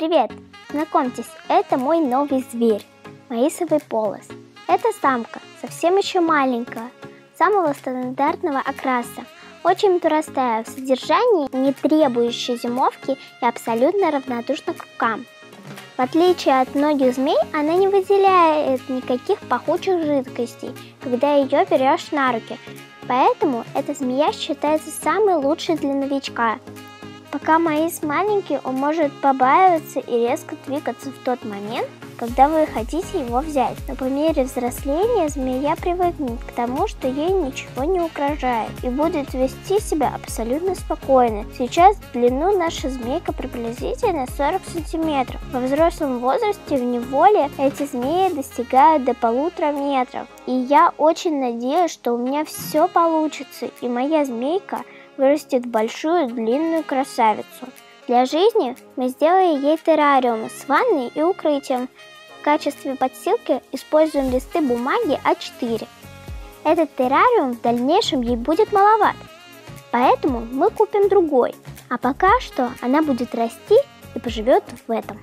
Привет! Знакомьтесь, это мой новый зверь, маисовый полос. Это самка, совсем еще маленькая, самого стандартного окраса, очень простая в содержании, не требующая зимовки и абсолютно равнодушна к рукам. В отличие от многих змей, она не выделяет никаких пахучих жидкостей, когда ее берешь на руки, поэтому эта змея считается самой лучшей для новичка. Пока маис маленький, он может побаиваться и резко двигаться в тот момент, когда вы хотите его взять. Но по мере взросления змея привыкнет к тому, что ей ничего не угрожает и будет вести себя абсолютно спокойно. Сейчас длину наша змейка приблизительно 40 сантиметров. Во взрослом возрасте в неволе эти змеи достигают до полутора метров. И я очень надеюсь, что у меня все получится и моя змейка – вырастет большую длинную красавицу. Для жизни мы сделали ей террариум с ванной и укрытием. В качестве подстилки используем листы бумаги А4. Этот террариум в дальнейшем ей будет маловат, поэтому мы купим другой. А пока что она будет расти и поживет в этом.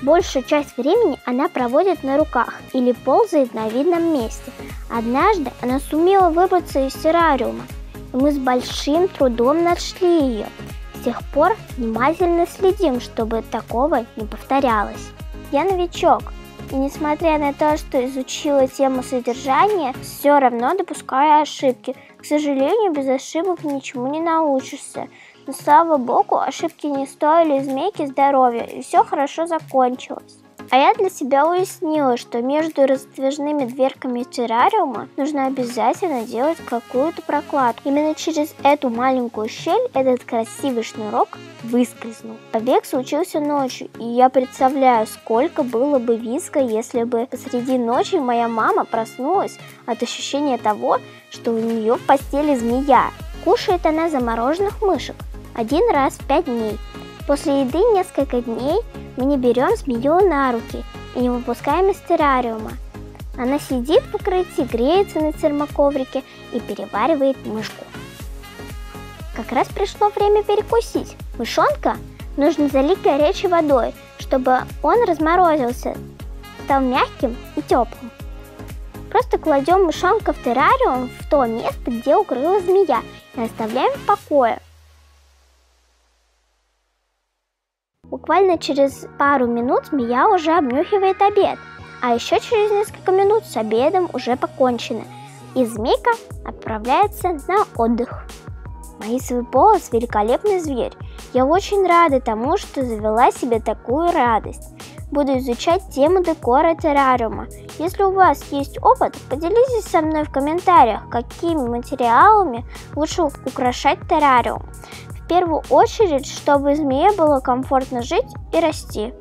Большую часть времени она проводит на руках или ползает на видном месте. Однажды она сумела выбраться из террариума мы с большим трудом нашли ее. С тех пор внимательно следим, чтобы такого не повторялось. Я новичок, и несмотря на то, что изучила тему содержания, все равно допускаю ошибки. К сожалению, без ошибок ничему не научишься. Но слава богу, ошибки не стоили змейки здоровья, и все хорошо закончилось. А я для себя уяснила, что между раздвижными дверками террариума нужно обязательно делать какую-то прокладку. Именно через эту маленькую щель этот красивый шнурок выскользнул. Побег случился ночью, и я представляю, сколько было бы виска, если бы посреди ночи моя мама проснулась от ощущения того, что у нее в постели змея. Кушает она замороженных мышек один раз в пять дней. После еды несколько дней мы не берем змею на руки и не выпускаем из террариума. Она сидит в укрытии, греется на термоковрике и переваривает мышку. Как раз пришло время перекусить. Мышонка нужно залить горячей водой, чтобы он разморозился, стал мягким и теплым. Просто кладем мышонка в террариум в то место, где укрылась змея, и оставляем в покое. Буквально через пару минут змея уже обнюхивает обед, а еще через несколько минут с обедом уже покончено, и змейка отправляется на отдых. Маисовый полос – великолепный зверь. Я очень рада тому, что завела себе такую радость. Буду изучать тему декора террариума. Если у вас есть опыт, поделитесь со мной в комментариях, какими материалами лучше украшать террариум. Первую очередь, чтобы змее было комфортно жить и расти.